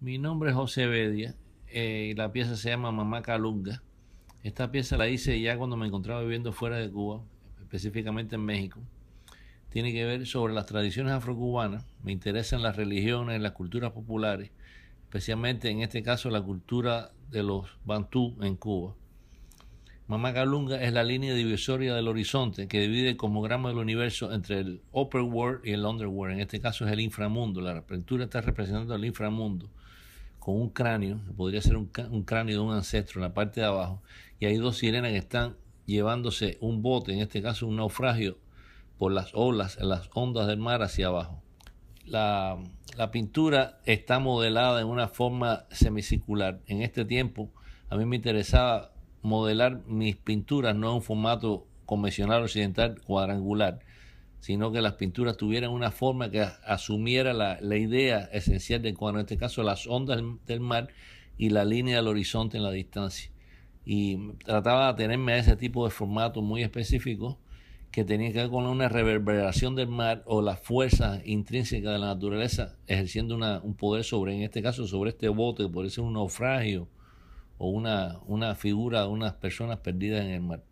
Mi nombre es José Bedia eh, y la pieza se llama Mamá Calunga. Esta pieza la hice ya cuando me encontraba viviendo fuera de Cuba, específicamente en México. Tiene que ver sobre las tradiciones afrocubanas. Me interesan las religiones, las culturas populares, especialmente en este caso la cultura de los bantú en Cuba. Mamá Calunga es la línea divisoria del horizonte que divide el cosmograma del universo entre el upper world y el underworld. En este caso es el inframundo. La pintura está representando el inframundo con un cráneo, podría ser un, cráneo de un ancestro en la parte de abajo, y hay dos sirenas que están llevándose un bote, en este caso un naufragio, por las olas, las ondas del mar hacia abajo. La, la pintura está modelada en una forma semicircular. En este tiempo a mí me interesaba modelar mis pinturas no en un formato convencional occidental cuadrangular, sino que las pinturas tuvieran una forma que asumiera la, idea esencial de cuadro, en este caso las ondas del mar y la línea del horizonte en la distancia. Y trataba de tenerme a ese tipo de formato muy específico que tenía que ver con una reverberación del mar o la fuerza intrínseca de la naturaleza ejerciendo un poder sobre, en este caso, sobre este bote que puede ser un naufragio o una, una figura unas personas perdidas en el mar.